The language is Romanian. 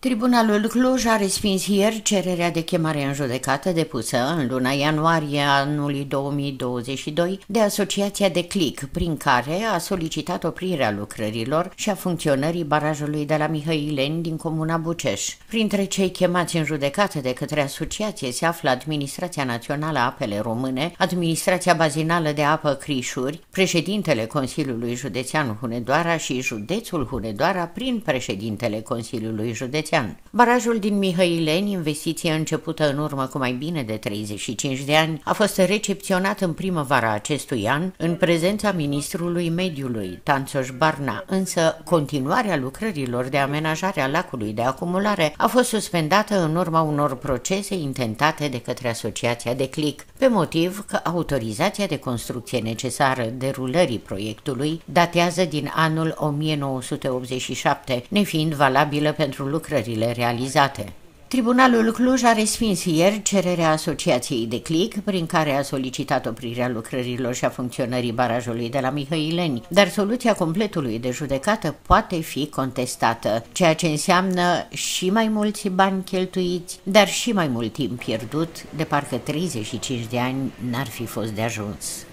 Tribunalul Cluj a respins ieri cererea de chemare în judecată depusă în luna ianuarie anului 2022 de Asociația de Clic, prin care a solicitat oprirea lucrărilor și a funcționării barajului de la Mihăileni din comuna Buceș. Printre cei chemați în judecată de către asociație se află Administrația Națională a Apele Române, Administrația Bazinală de Apă Crișuri, președintele Consiliului Județean Hunedoara și județul Hunedoara prin președintele Consiliului Județean județean. Barajul din Mihăileni, investiție începută în urmă cu mai bine de 35 de ani, a fost recepționat în primăvara acestui an în prezența ministrului mediului, Tanțoș Barna, însă continuarea lucrărilor de amenajare a lacului de acumulare a fost suspendată în urma unor procese intentate de către Asociația de Clic, pe motiv că autorizația de construcție necesară derulării proiectului datează din anul 1987, nefiind valabilă pentru lucrări lucrările realizate. Tribunalul Cluj a respins ieri cererea Asociației de Clic, prin care a solicitat oprirea lucrărilor și a funcționării barajului de la Mihăileni, dar soluția completului de judecată poate fi contestată, ceea ce înseamnă și mai mulți bani cheltuiți, dar și mai mult timp pierdut, de parcă 35 de ani n-ar fi fost de ajuns.